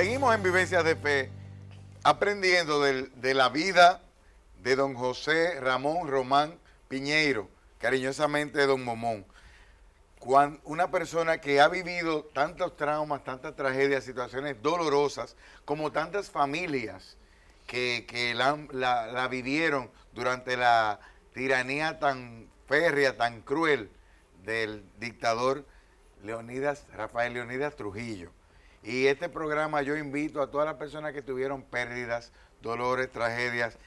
Seguimos en Vivencias de Fe aprendiendo de la vida de don José Ramón Román Piñeiro, cariñosamente don Momón. Una persona que ha vivido tantos traumas, tantas tragedias, situaciones dolorosas, como tantas familias que, la, vivieron durante la tiranía tan férrea, tan cruel del dictador Rafael Leonidas Trujillo. Y este programa yo invito a todas las personas que tuvieron pérdidas, dolores, tragedias,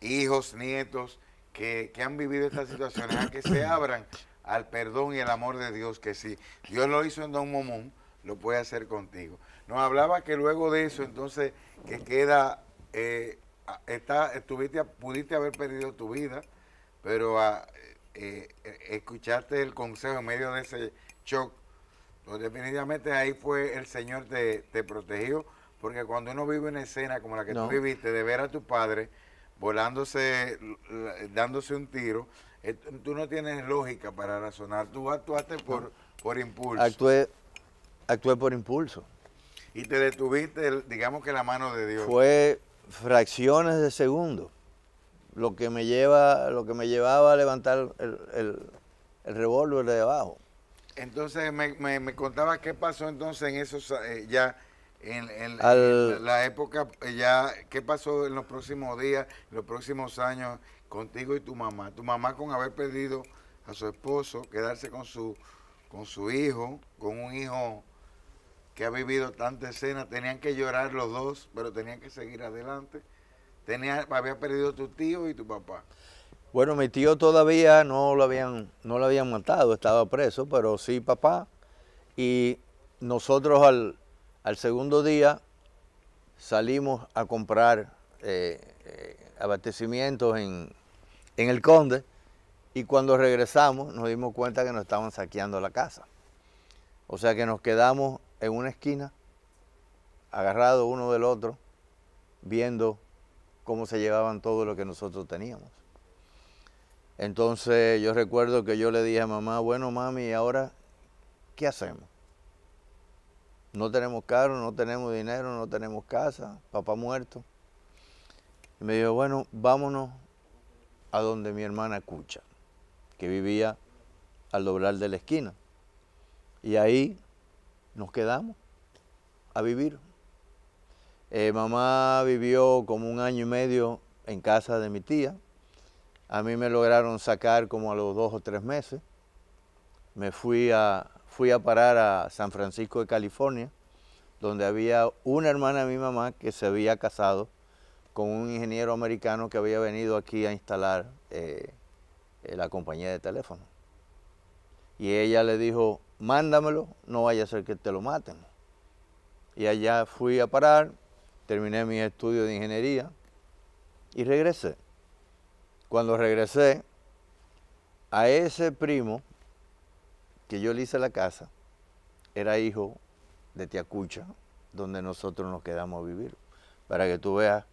hijos, nietos, que, que han vivido estas situaciones, a que se abran al perdón y el amor de Dios, que si Dios lo hizo en Don Momón, lo puede hacer contigo. Nos hablaba que luego de eso, entonces, que queda, eh, está, estuviste, pudiste haber perdido tu vida, pero ah, eh, eh, escuchaste el consejo en medio de ese shock pues definitivamente ahí fue el Señor te, te protegió, porque cuando uno vive una escena como la que No. tú viviste, de ver a tu padre volándose, dándose un tiro, eh, tú no tienes lógica para razonar, tú actuaste por, por impulso Actué, actué por impulso. y te detuviste, digamos que la mano de Dios. Fue fracciones de segundo lo que me lleva, lo que me llevaba a levantar el, el, el revólver de abajo. Entonces me, me, me contaba qué pasó entonces en esos, eh, ya en, en- Al- en la época, eh, ya qué pasó en los próximos días, en los próximos años contigo y tu mamá. Tu mamá con haber perdido a su esposo, quedarse con su, con su hijo, con un hijo que ha vivido tanta escena, tenían que llorar los dos, pero tenían que seguir adelante. Tenía, había perdido tu tío y tu papá. Bueno, mi tío todavía no lo habían, no lo habían matado, estaba preso, pero sí papá. Y nosotros al, al segundo día salimos a comprar eh, eh, abastecimientos en, en el Conde y cuando regresamos nos dimos cuenta que nos estaban saqueando la casa. O sea que nos quedamos en una esquina, agarrados uno del otro, viendo cómo se llevaban todo lo que nosotros teníamos. Entonces yo recuerdo que yo le dije a mamá, bueno mami, ¿y ahora qué hacemos? No tenemos carro, no tenemos dinero, no tenemos casa, papá muerto. Y me dijo, bueno, vámonos a donde mi hermana Cucha, que vivía al doblar de la esquina. Y ahí nos quedamos a vivir. Eh, mamá vivió como un año y medio en casa de mi tía. A mí me lograron sacar como a los dos o tres meses. Me fui a, fui a parar a San Francisco de California, donde había una hermana de mi mamá que se había casado con un ingeniero americano que había venido aquí a instalar eh, la compañía de teléfono. Y ella le dijo, mándamelo, no vaya a ser que te lo maten. Y allá fui a parar, terminé mis estudios de ingeniería y regresé. Cuando regresé, a ese primo que yo le hice la casa, era hijo de Tiacucha, donde nosotros nos quedamos a vivir. Para que tú veas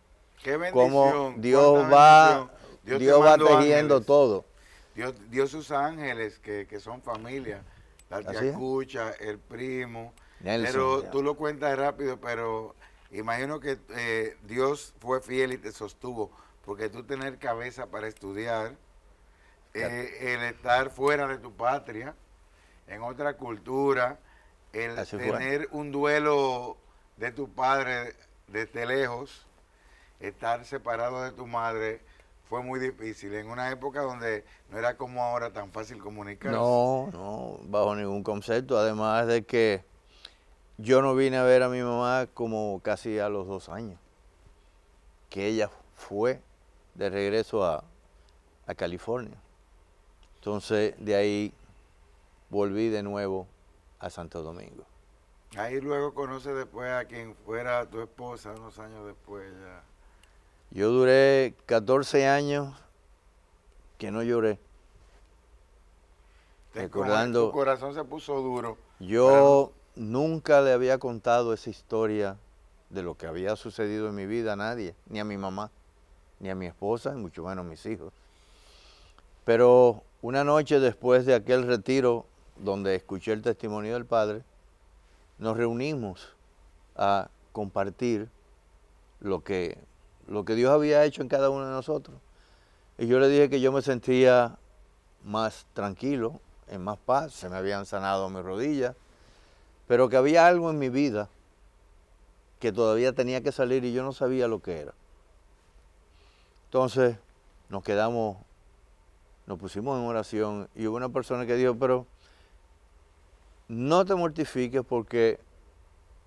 Qué cómo Dios va, bendición. te Dios va tejiendo ángeles. todo. Dios dio sus ángeles que, que son familia. La Así tía es. Cucha, el primo. Nelson, pero ya. tú lo cuentas rápido, pero imagino que eh, Dios fue fiel y te sostuvo. Porque tú tener cabeza para estudiar, eh, el estar fuera de tu patria, en otra cultura, el Así fue. tener un duelo de tu padre desde lejos, estar separado de tu madre, fue muy difícil. En una época donde no era como ahora tan fácil comunicarse. No, no, bajo ningún concepto. Además de que yo no vine a ver a mi mamá como casi a los dos años. Que ella fue de regreso a, a California. Entonces de ahí volví de nuevo a Santo Domingo. Ahí luego conoce después a quien fuera tu esposa unos años después ya. Yo duré 14 años que no lloré. Te- Recordando- Tu corazón se puso duro. Yo nunca le había contado esa historia de lo que había sucedido en mi vida a nadie, ni a mi mamá, ni a mi esposa, y mucho menos a mis hijos. Pero una noche después de aquel retiro donde escuché el testimonio del padre, nos reunimos a compartir lo que, lo que Dios había hecho en cada uno de nosotros. Y yo le dije que yo me sentía más tranquilo, en más paz, se me habían sanado mis rodillas, pero que había algo en mi vida que todavía tenía que salir y yo no sabía lo que era. Entonces nos quedamos, nos pusimos en oración y hubo una persona que dijo, pero no te mortifiques porque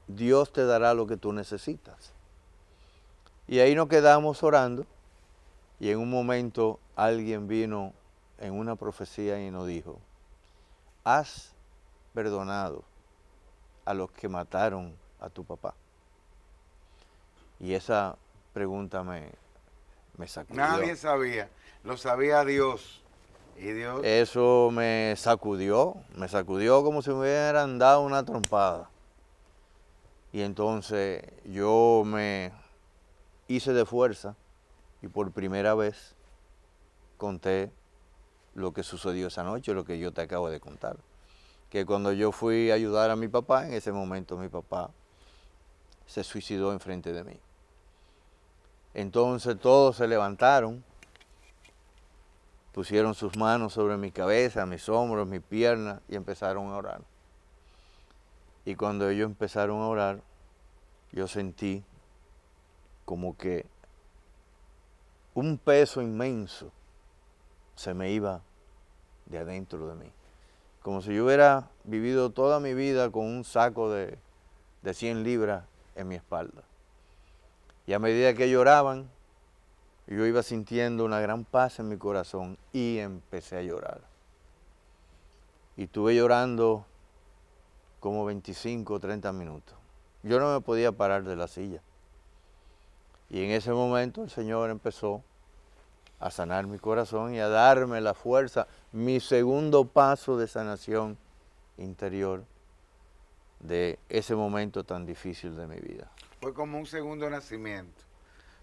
Dios te dará lo que tú necesitas. Y ahí nos quedamos orando y en un momento alguien vino en una profecía y nos dijo, has perdonado a los que mataron a tu papá. Y esa pregunta me, me sacudió. Nadie sabía, lo sabía Dios. Y Dios... Eso me sacudió, me sacudió como si me hubieran dado una trompada. Y entonces yo me hice de fuerza y por primera vez conté lo que sucedió esa noche, lo que yo te acabo de contar. Que cuando yo fui a ayudar a mi papá, en ese momento mi papá se suicidó enfrente de mí. Entonces todos se levantaron, pusieron sus manos sobre mi cabeza, mis hombros, mis piernas y empezaron a orar. Y cuando ellos empezaron a orar, yo sentí como que un peso inmenso se me iba de adentro de mí. Como si yo hubiera vivido toda mi vida con un saco de, de 100 libras en mi espalda. Y a medida que lloraban, yo iba sintiendo una gran paz en mi corazón y empecé a llorar. Y estuve llorando como 25 o 30 minutos. Yo no me podía parar de la silla. Y en ese momento el Señor empezó a sanar mi corazón y a darme la fuerza, mi segundo paso de sanación interior de ese momento tan difícil de mi vida. Fue como un segundo nacimiento.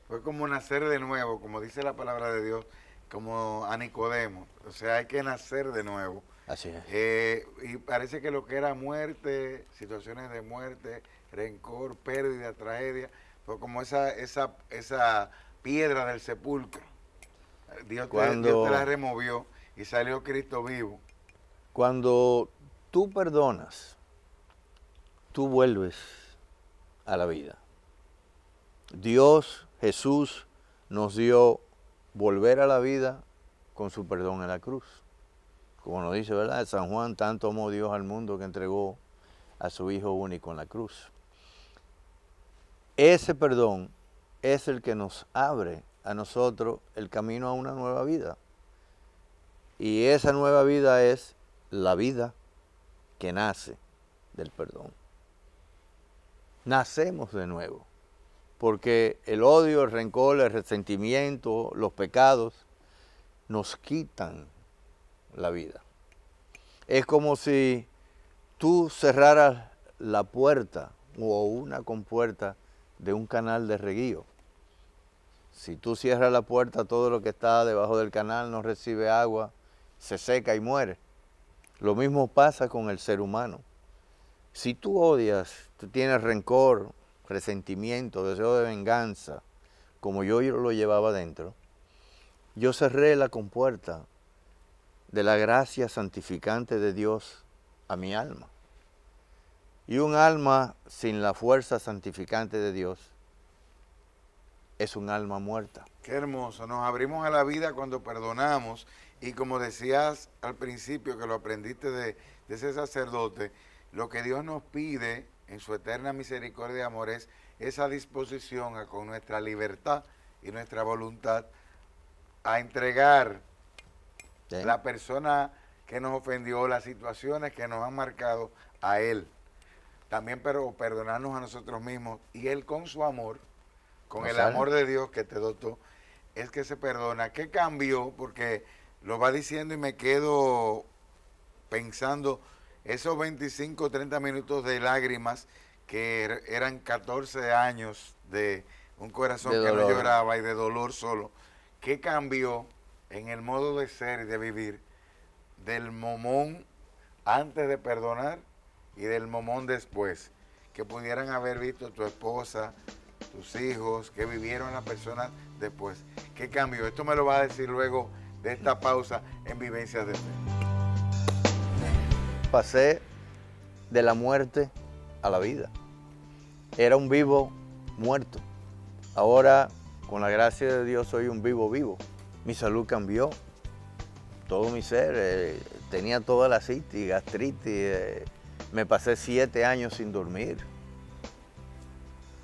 Fue como nacer de nuevo, como dice la palabra de Dios, como a Nicodemo. O sea, hay que nacer de nuevo. Así es. Eh, y parece que lo que era muerte, situaciones de muerte, rencor, pérdida, tragedia, fue como esa, esa, esa piedra del sepulcro. Dios, te, Dios te la removió y salió Cristo vivo. Cuando tú perdonas, tú vuelves a la vida. Dios, Jesús, nos dio volver a la vida con su perdón en la cruz. Como nos dice, ¿verdad? San Juan tanto amó Dios al mundo que entregó a su Hijo único en la cruz. Ese perdón es el que nos abre a nosotros el camino a una nueva vida. Y esa nueva vida es la vida que nace del perdón. Nacemos de nuevo porque el odio, el rencor, el resentimiento, los pecados nos quitan la vida. Es como si tú cerraras la puerta o una compuerta de un canal de reguío. Si tú cierras la puerta, todo lo que está debajo del canal no recibe agua, se seca y muere. Lo mismo pasa con el ser humano. Si tú odias, tú tienes rencor, resentimiento, deseo de venganza, como yo lo llevaba dentro, yo cerré la compuerta de la gracia santificante de Dios a mi alma. Y un alma sin la fuerza santificante de Dios es un alma muerta. Qué hermoso. Nos abrimos a la vida cuando perdonamos y como decías al principio que lo aprendiste de, de ese sacerdote, lo que Dios nos pide en su eterna misericordia y amor es esa disposición a, con nuestra libertad y nuestra voluntad a entregar la persona que nos ofendió, las situaciones que nos han marcado a Él. También pero perdonarnos a nosotros mismos y Él con su amor, con el amor de Dios que te dotó, es que se perdona. ¿Qué cambió? Porque lo va diciendo y me quedo pensando esos 25 o 30 minutos de lágrimas que er, eran 14 años de un corazón que no lloraba y de dolor solo, ¿qué cambió en el modo de ser y de vivir del momón antes de perdonar y del momón después? que pudieran haber visto tu esposa, tus hijos, que vivieron las personas después? ¿Qué cambió? Esto me lo va a decir luego de esta pausa en Vivencias de Fe. Pasé de la muerte a la vida. Era un vivo muerto. Ahora, con la gracia de Dios, soy un vivo vivo. Mi salud cambió. Todo mi ser. eh, tenía toda la citis, gastritis. eh, me pasé siete años sin dormir.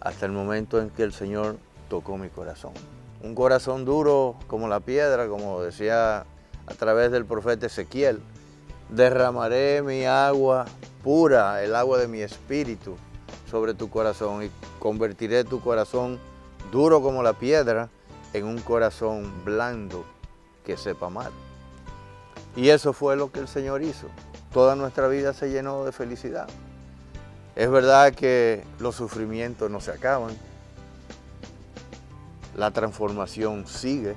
Hasta el momento en que el Señor tocó mi corazón. Un corazón duro como la piedra, como decía a través del profeta Ezequiel. Derramaré mi agua pura, el agua de mi espíritu, sobre tu corazón y convertiré tu corazón duro como la piedra en un corazón blando que sepa amar. Y eso fue lo que el Señor hizo. Toda nuestra vida se llenó de felicidad. Es verdad que los sufrimientos no se acaban. La transformación sigue.